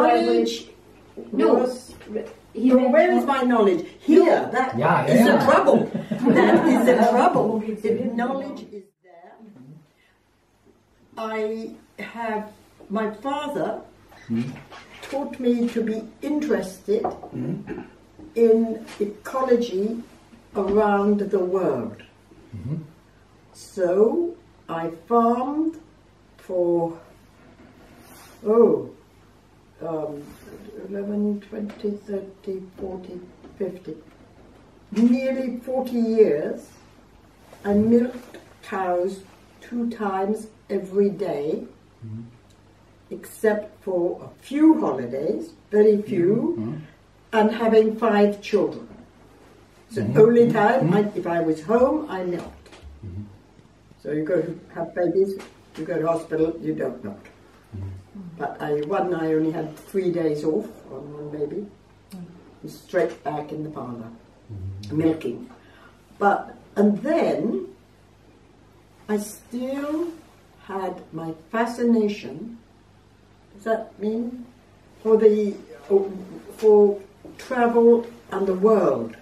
Went knowledge No. was. He No, went where to- is my knowledge? Here, that is Yeah, the yeah. trouble. that is the trouble. If knowledge is there, I have my father hmm? taught me to be interested hmm? in ecology around the world. Mm-hmm. So I farmed for oh um, 11, 20, 30, 40, 50, nearly 40 years. I milked cows two times every day, mm-hmm. except for a few holidays, very few, mm-hmm. and having five children. So mm-hmm. only time, I, if I was home, I milked. So you go to have babies, you go to hospital, you don't milk. But I one I only had three days off on one baby. Straight back in the parlour, mm-hmm. milking. But and then I still had my fascination. Does that mean for the for travel and the world?